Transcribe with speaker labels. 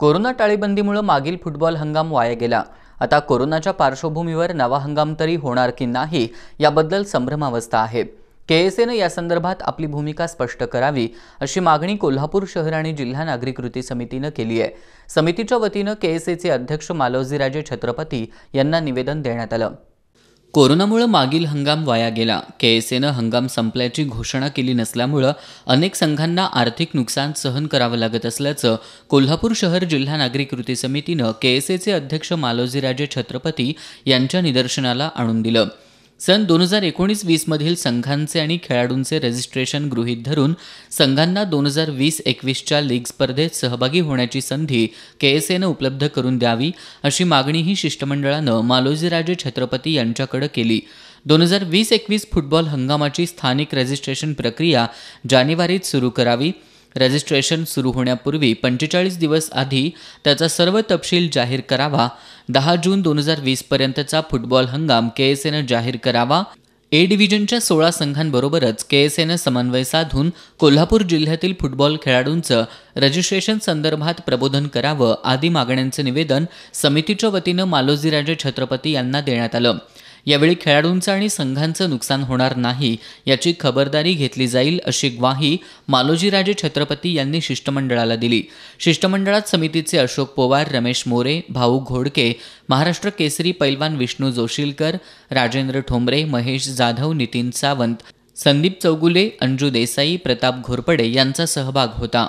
Speaker 1: Corona टाळेबंदीमुळे मागील football हंगाम वाया गेला. आता कोरोनाच्या पार्श्वभूमीवर नवा हंगाम तरी होणार की नाही याबद्दल संभ्रमावस्था आहे. के एस एनं या संदर्भात आपली भूमिका स्पष्ट करावी अशी मागणी कोल्हापूर शहर आणि जिल्हा नागरिक कृती समितीनं केली आहे. समितीच्या वतीनं के एस एचे अध्यक्ष मालोजीराजे छत्रपती यांना निवेदन देण्यात आलं. कोरोनामुळे मागील हंगाम वाया गेला. के एस एनं हंगाम संपल्याची घोषणा केली नसल्यामुळं अनेक संघांना आर्थिक नुकसान सहन करावं लागत असल्याचं कोल्हापूर शहर जिल्हा नागरिक कृती समितीनं के एस एचे अध्यक्ष मालोजीराजे छत्रपती यांच्या निदर्शनाला आणून दिलं. सन दोन हजार एकोणीस वीसमधील संघांचे आणि खेळाडूंचे रजिस्ट्रेशन गृहीत धरून संघांना दोन हजार वीस एकवीसच्या लीग स्पर्धेत सहभागी होण्याची संधी के एस एनं उपलब्ध करून द्यावी अशी मागणीही शिष्टमंडळानं मालोजीराजे छत्रपती यांच्याकडे केली. दोन हजार वीस एकवीस फुटबॉल हंगामाची स्थानिक रजिस्ट्रेशन प्रक्रिया जानेवारीत सुरू करावी. रजिस्ट्रेशन सुरू होण्यापूर्वी पंचेचाळीस दिवस आधी त्याचा सर्व तपशील जाहीर करावा. दहा जून दोन हजार वीसपर्यंतचा फुटबॉल हंगाम के एस एनं जाहीर करावा. ए डिव्हिजनच्या सोळा संघांबरोबरच के एस एनं समन्वय साधून कोल्हापूर जिल्ह्यातील फुटबॉल खेळाडूंचं रजिस्ट्रेशन संदर्भात प्रबोधन करावं आदी मागण्यांचं निवेदन समितीच्या वतीनं मालोजीराजे छत्रपती यांना देण्यात आलं. यावेळी खेळाडूंचं आणि संघांचं नुकसान होणार नाही याची खबरदारी घेतली जाईल अशी ग्वाही मालोजीराजे छत्रपती यांनी शिष्टमंडळाला दिली. शिष्टमंडळात समितीचे अशोक पोवार रमेश मोरे भाऊ घोडके महाराष्ट्र केसरी पैलवान विष्णू जोशीलकर राजेंद्र ठोंबरे महेश जाधव नितीन सावंत संदीप चौगुले अंजू देसाई प्रताप घोरपडे यांचा सहभाग होता.